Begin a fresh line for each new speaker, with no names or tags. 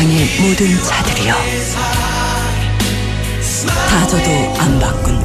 세상의 모든 자들이여. 다져도 안 바꾼다.